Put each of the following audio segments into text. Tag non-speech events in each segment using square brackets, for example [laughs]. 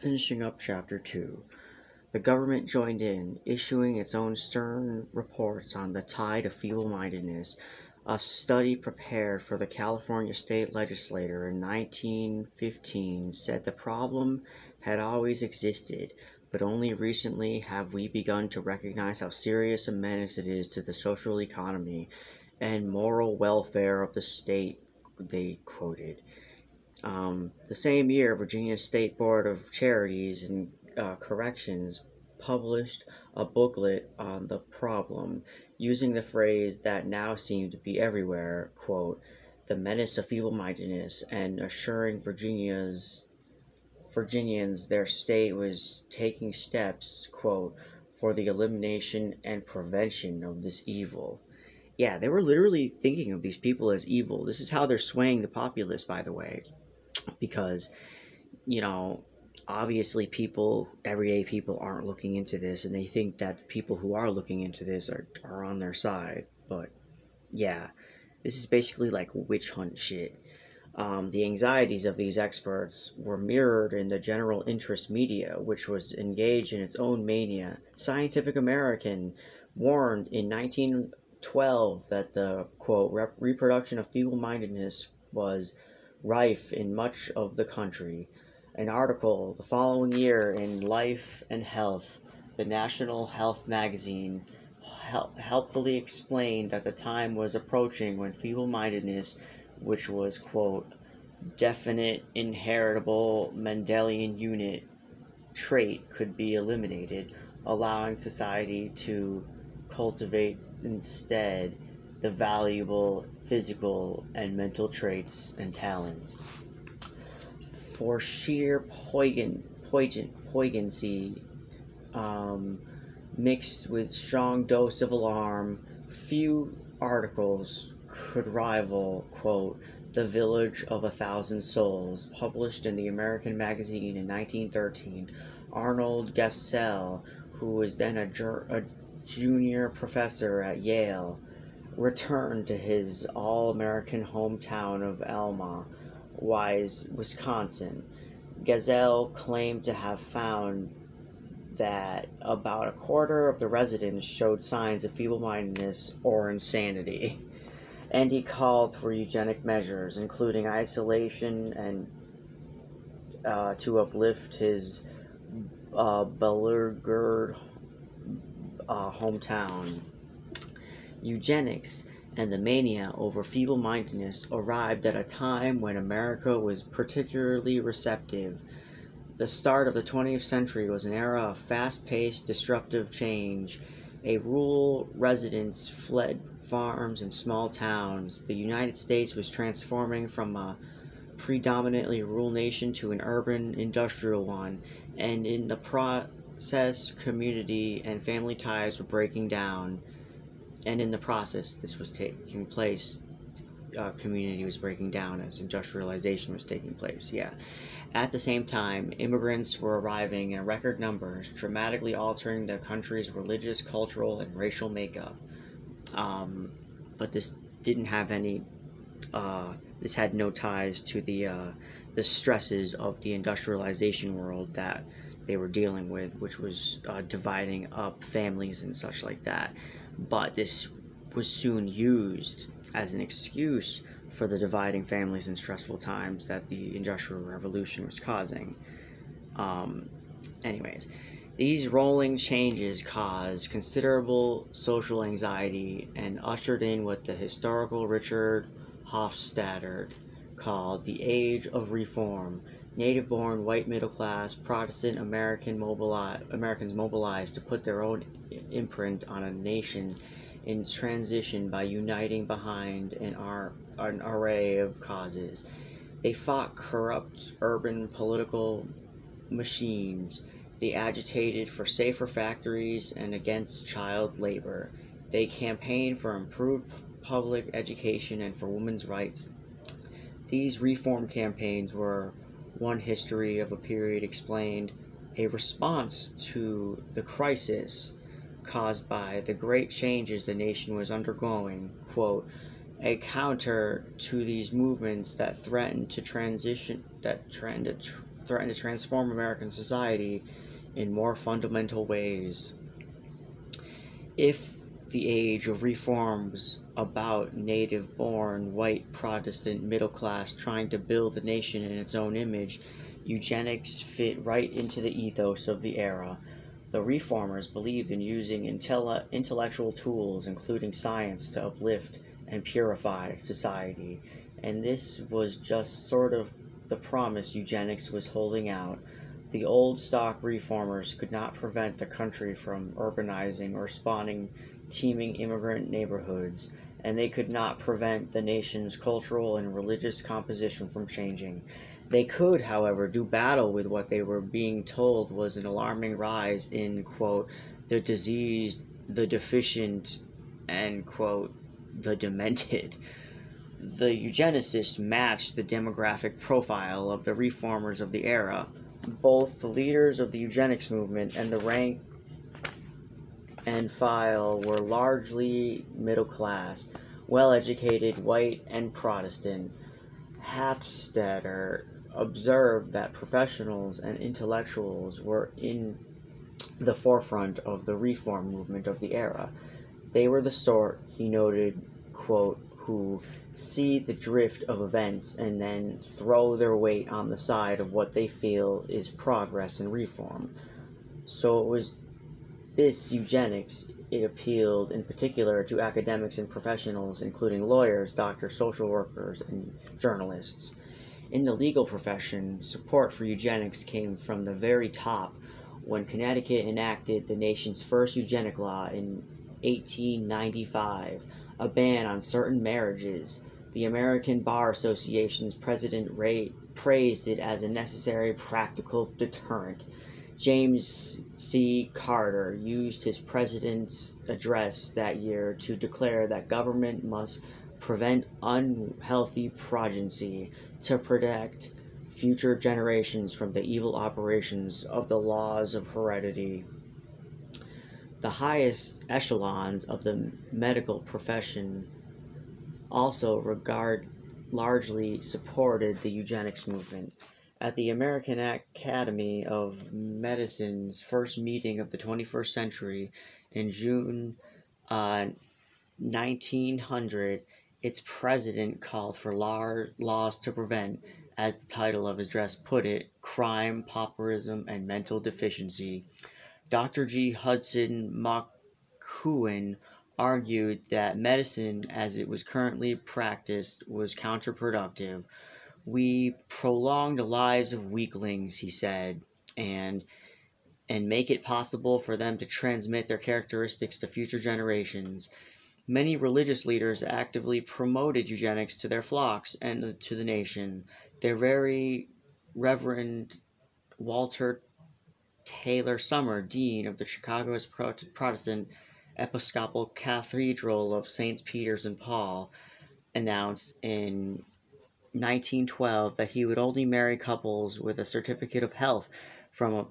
finishing up Chapter 2. The government joined in, issuing its own stern reports on the tide of feeble mindedness. A study prepared for the California state legislature in 1915 said the problem had always existed, but only recently have we begun to recognize how serious a menace it is to the social economy and moral welfare of the state, they quoted. Um, the same year, Virginia State Board of Charities and uh, Corrections published a booklet on the problem, using the phrase that now seemed to be everywhere, quote, the menace of feeble-mindedness, and assuring Virginia's Virginians their state was taking steps, quote, for the elimination and prevention of this evil. Yeah, they were literally thinking of these people as evil. This is how they're swaying the populace, by the way because you know obviously people everyday people aren't looking into this and they think that people who are looking into this are, are on their side but yeah this is basically like witch hunt shit. Um, the anxieties of these experts were mirrored in the general interest media which was engaged in its own mania. Scientific american warned in 1912 that the quote reproduction of feeble-mindedness was rife in much of the country. An article the following year in Life and Health, the National Health magazine, help, helpfully explained that the time was approaching when feeble mindedness, which was, quote, definite inheritable Mendelian unit trait, could be eliminated, allowing society to cultivate instead the valuable physical and mental traits and talents. For sheer poignant, poignant, poignancy, um, mixed with strong dose of alarm, few articles could rival, quote, The Village of a Thousand Souls, published in the American Magazine in 1913. Arnold Gesell, who was then a, jur- a junior professor at Yale, returned to his all American hometown of Alma, Wise, Wisconsin. Gesell claimed to have found that about a quarter of the residents showed signs of feeble mindedness or insanity, and he called for eugenic measures, including isolation and uh, to uplift his uh, uh, hometown eugenics, and the mania over feeble mindedness arrived at a time when America was particularly receptive. The start of the 20th century was an era of fast paced, disruptive change. A rural residents fled farms and small towns. The United States was transforming from a predominantly rural nation to an urban industrial one, and in the process, community and family ties were breaking down and in the process, this was taking place. Uh, community was breaking down as industrialization was taking place. Yeah. At the same time, immigrants were arriving in record numbers, dramatically altering the country's religious, cultural, and racial makeup. Um, but this didn't have any. Uh, this had no ties to the uh, the stresses of the industrialization world that they were dealing with, which was uh, dividing up families and such like that but this was soon used as an excuse for the dividing families and stressful times that the Industrial Revolution was causing. Um, anyways, these rolling changes caused considerable social anxiety and ushered in what the historical Richard Hofstadter called the Age of Reform. Native born, white middle class, Protestant American Americans mobilized to put their own imprint on a nation in transition by uniting behind an, ar- an array of causes. They fought corrupt urban political machines. They agitated for safer factories and against child labor. They campaigned for improved public education and for women's rights. These reform campaigns were one history of a period explained a response to the crisis caused by the great changes the nation was undergoing, quote, a counter to these movements that threatened to transition that trend threatened to transform American society in more fundamental ways. If the age of reform was about native born white Protestant middle class trying to build the nation in its own image, eugenics fit right into the ethos of the era. The reformers believed in using intell- intellectual tools, including science, to uplift and purify society, and this was just sort of the promise eugenics was holding out. The old stock reformers could not prevent the country from urbanizing or spawning teeming immigrant neighborhoods, and they could not prevent the nation's cultural and religious composition from changing. They could, however, do battle with what they were being told was an alarming rise in, quote, the diseased, the deficient, and, quote, the demented. The eugenicists matched the demographic profile of the reformers of the era. Both the leaders of the eugenics movement and the rank and file were largely middle class, well educated, white, and Protestant. Hofstadter observed that professionals and intellectuals were in the forefront of the reform movement of the era. They were the sort, he noted, quote, who see the drift of events and then throw their weight on the side of what they feel is progress and reform. So it was this eugenics, it appealed in particular to academics and professionals, including lawyers, doctors, social workers, and journalists. In the legal profession, support for eugenics came from the very top when Connecticut enacted the nation's first eugenic law in 1895, a ban on certain marriages. The American Bar Association's president Ray praised it as a necessary practical deterrent. James C. Carter used his president's address that year to declare that government must prevent unhealthy progeny to protect future generations from the evil operations of the laws of heredity. The highest echelons of the medical profession also regard largely supported the eugenics movement. At the American Academy of Medicine's first meeting of the 21st century in June uh, 1900, its president called for laws to prevent, as the title of his address put it, crime, pauperism, and mental deficiency. Dr. G. Hudson Makuen argued that medicine as it was currently practiced was counterproductive. We prolong the lives of weaklings, he said, and and make it possible for them to transmit their characteristics to future generations. Many religious leaders actively promoted eugenics to their flocks and to the nation. Their very Reverend Walter Taylor Sumner, Dean of the Chicago Protestant Episcopal Cathedral of St. Peter's and Paul, announced in 1912 that he would only marry couples with a certificate of health from a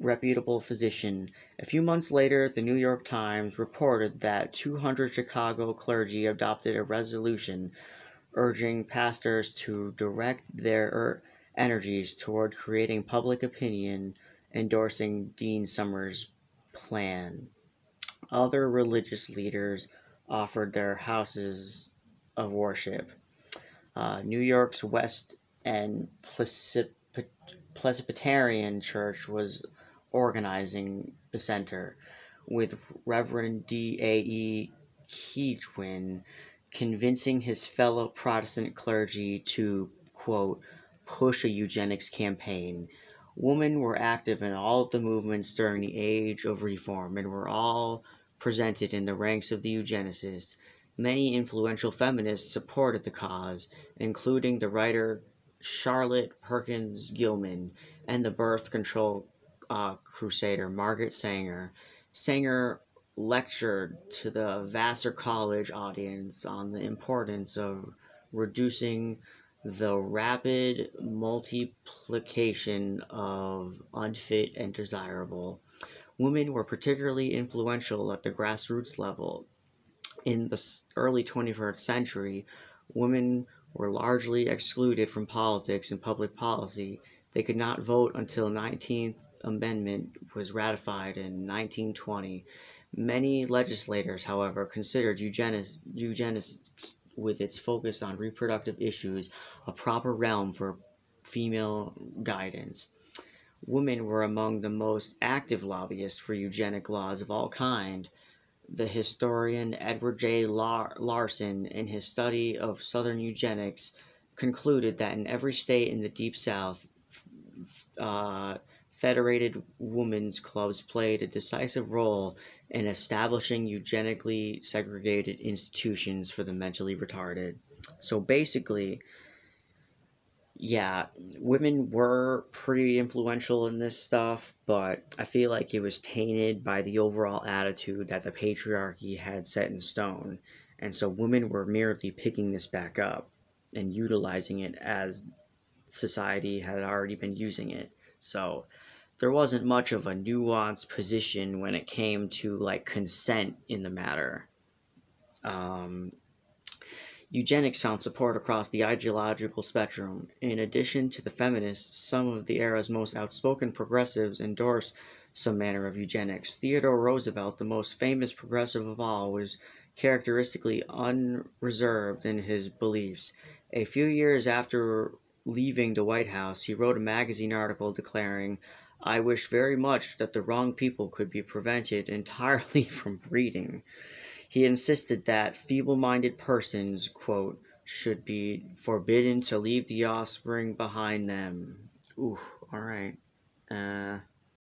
reputable physician. A few months later, the New York Times reported that 200 Chicago clergy adopted a resolution urging pastors to direct their er, energies toward creating public opinion endorsing Dean Sumner's plan. Other religious leaders offered their houses of worship. Uh, New York's West End Presbyterian Church was organizing the center, with Reverend D. A. E. Keigwin convincing his fellow Protestant clergy to, quote, push a eugenics campaign. Women were active in all of the movements during the age of reform and were all presented in the ranks of the eugenicists. Many influential feminists supported the cause, including the writer Charlotte Perkins Gilman and the birth control uh, crusader Margaret Sanger. Sanger lectured to the Vassar College audience on the importance of reducing the rapid multiplication of unfit and desirable. Women were particularly influential at the grassroots level. In the early 21st century, women were largely excluded from politics and public policy They could not vote until 19th Amendment was ratified in 1920. Many legislators, however, considered eugenics, eugenics with its focus on reproductive issues a proper realm for female guidance. Women were among the most active lobbyists for eugenic laws of all kind. The historian Edward J. Larson, in his study of Southern eugenics, concluded that in every state in the Deep South, uh, federated women's clubs played a decisive role in establishing eugenically segregated institutions for the mentally retarded. So basically, yeah, women were pretty influential in this stuff, but I feel like it was tainted by the overall attitude that the patriarchy had set in stone. And so women were merely picking this back up and utilizing it as society had already been using it. So there wasn't much of a nuanced position when it came to like consent in the matter. Um, eugenics found support across the ideological spectrum. In addition to the feminists, some of the era's most outspoken progressives endorsed some manner of eugenics. Theodore Roosevelt, the most famous progressive of all, was characteristically unreserved in his beliefs. A few years after leaving the White House, he wrote a magazine article declaring, I wish very much that the wrong people could be prevented entirely [laughs] from breeding. He insisted that feeble minded persons, quote, should be forbidden to leave the offspring behind them. Ooh, alright. Uh,